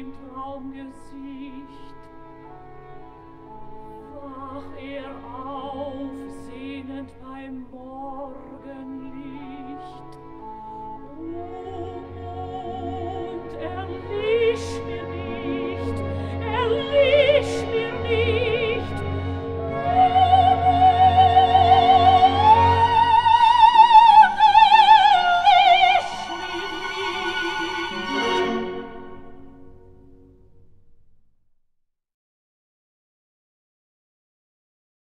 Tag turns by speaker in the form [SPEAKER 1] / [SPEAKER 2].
[SPEAKER 1] im Traumgesicht. Wach er auf, sehnend beim Morgen.